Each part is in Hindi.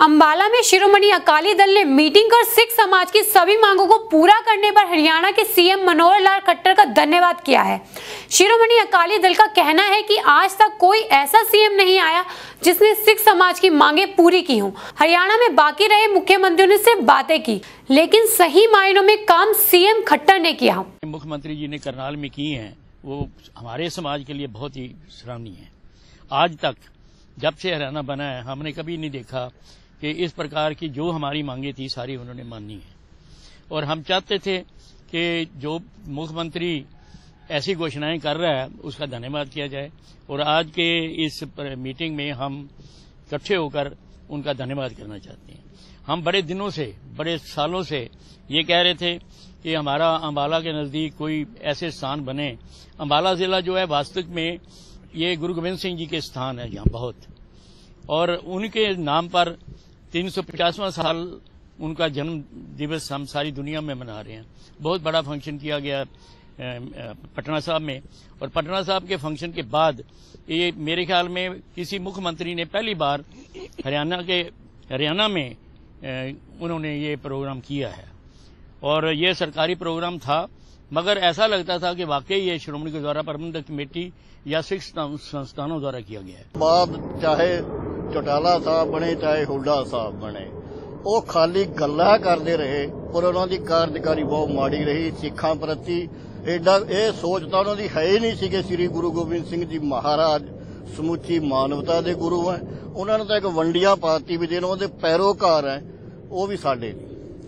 अंबाला में शिरोमणि अकाली दल ने मीटिंग कर सिख समाज की सभी मांगों को पूरा करने पर हरियाणा के सीएम मनोहर लाल खट्टर का धन्यवाद किया है। शिरोमणि अकाली दल का कहना है कि आज तक कोई ऐसा सीएम नहीं आया जिसने सिख समाज की मांगे पूरी की हों। हरियाणा में बाकी रहे मुख्यमंत्रियों ने सिर्फ़ बातें की, लेकिन सही मायनों में काम सीएम खट्टर ने किया। मुख्यमंत्री जी ने करनाल में किए हैं, वो हमारे समाज के लिए बहुत ही सराहनीय है। आज तक जब से हरियाणा बना है, हमने कभी नहीं देखा कि इस प्रकार की जो हमारी मांगे थी, सारी उन्होंने मानी है। और हम चाहते थे कि जो मुख्यमंत्री ऐसी घोषणाएँ कर रहा है, उसका धन्यवाद किया जाए। और आज के इस मीटिंग में हम इकट्ठे होकर उनका धन्यवाद करना चाहते हैं। हम बड़े दिनों से, बड़े सालों से ये कह रहे थे कि हमारा अम्बाला के नज़दीक कोई ऐसे स्थान बने। अम्बाला जिला जो है, वास्तविक में ये गुरु गोविंद सिंह जी के स्थान है यहाँ बहुत। और उनके नाम पर तीन साल उनका जन्म दिवस हम सारी दुनिया में मना रहे हैं। बहुत बड़ा फ़ंक्शन किया गया पटना साहब में। और पटना साहब के फ़ंक्शन के बाद ये मेरे ख्याल में किसी मुख्यमंत्री ने पहली बार हरियाणा के, हरियाणा में उन्होंने ये प्रोग्राम किया है। और ये सरकारी प्रोग्राम था, मगर ऐसा लगता था कि वाकई ये श्रोमणी गुरुद्वारा प्रबंधक कमेटी या सिख संस्थानों द्वारा किया गया है। चाहे ਚਟਾਲਾ ਸਾਹਿਬ ਬਣੇ, ਚਾਹੇ ਹੁੱਡਾ ਸਾਹਿਬ ਬਣੇ। ਉਹ ਖਾਲੀ ਗੱਲਾਂ ਕਰਦੇ ਰਹੇ, ਪਰ ਉਹਨਾਂ ਦੀ ਕਾਰਜਕਾਰੀ ਬਹੁਤ ਮਾੜੀ ਰਹੀ, ਸਿੱਖਾਂ ਪ੍ਰਤੀ ਐਡਾ ਇਹ ਸੋਚ ਤਾਂ ਉਹਨਾਂ ਦੀ ਹੈ ਹੀ ਨਹੀਂ ਸੀ ਕਿ ਸ੍ਰੀ ਗੁਰੂ ਗੋਬਿੰਦ ਸਿੰਘ ਜੀ ਮਹਾਰਾਜ ਸਮੁੱਚੀ ਮਾਨਵਤਾ ਦੇ ਗੁਰੂ ਹੈ। ਉਹਨਾਂ ਨੇ ਤਾਂ ਇੱਕ ਵੰਡੀਆਂ ਪਾਤੀ ਵੀ ਜਿਹਨਾਂ ਉਹਦੇ ਪੈਰੋਕਾਰ ਹੈ, ਉਹ ਵੀ ਸਾਡੇ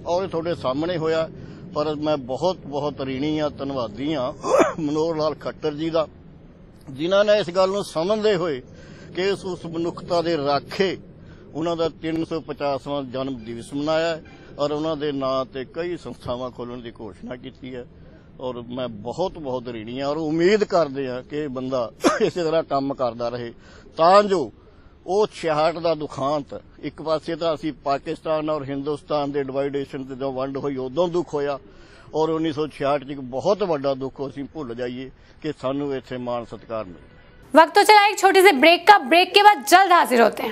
ਔਰ ਤੁਹਾਡੇ ਸਾਹਮਣੇ ਹੋਇਆ, ਪਰ ਮੈਂ ਬਹੁਤ ਬਹੁਤ ਰੀਣੀ ਆ ਧੰਨਵਾਦੀ ਆ ਮਨੋਹਰ ਲਾਲ ਖੱਟਰ ਜੀ ਦਾ, ਜਿਨ੍ਹਾਂ ਨੇ ਇਸ ਗੱਲ ਨੂੰ ਸਮਝਦੇ ਹੋਏ ਕੇਸ ਉਸ ਮਨੁੱਖਤਾ ਦੇ ਰਾਖੇ, ਉਹਨਾਂ ਦਾ 350ਵਾਂ ਜਨਮ ਦਿਵਸ ਮਨਾਇਆ ਔਰ ਉਹਨਾਂ ਦੇ ਨਾਂ ਤੇ ਕਈ ਸੰਸਥਾਵਾਂ ਖੋਲਣ ਦੀ ਘੋਸ਼ਣਾ ਕੀਤੀ ਹੈ। ਔਰ ਮੈਂ ਬਹੁਤ ਬਹੁਤ ਰੀਣੀ ਹਾਂ ਔਰ ਉਮੀਦ ਕਰਦੇ ਹਾਂ ਕਿ ਬੰਦਾ ਇਸੇ ਤਰ੍ਹਾਂ ਕੰਮ ਕਰਦਾ ਰਹੇ। ਤਾਂ ਜੋ ਉਹ 66 ਦਾ ਦੁਖਾਂਤ, ਇੱਕ ਪਾਸੇ ਤਾਂ ਅਸੀਂ ਪਾਕਿਸਤਾਨ ਔਰ ਹਿੰਦੁਸਤਾਨ ਦੇ ਡਿਵਾਈਡੇਸ਼ਨ ਤੇ ਜਦੋਂ ਵੰਡ ਹੋਈ, ਉਦੋਂ ਦੁੱਖ ਹੋਇਆ ਔਰ 1966 ਚ ਇੱਕ ਬਹੁਤ ਵੱਡਾ ਦੁੱਖ ਅਸੀਂ ਭੁੱਲ ਜਾਈਏ ਕਿ ਸਾਨੂੰ ਇੱਥੇ ਮਾਣ ਸਤਿਕਾਰ ਮਿਲੇ वक्त तो चला, एक छोटे से ब्रेक का ब्रेक के बाद जल्द हाजिर होते हैं।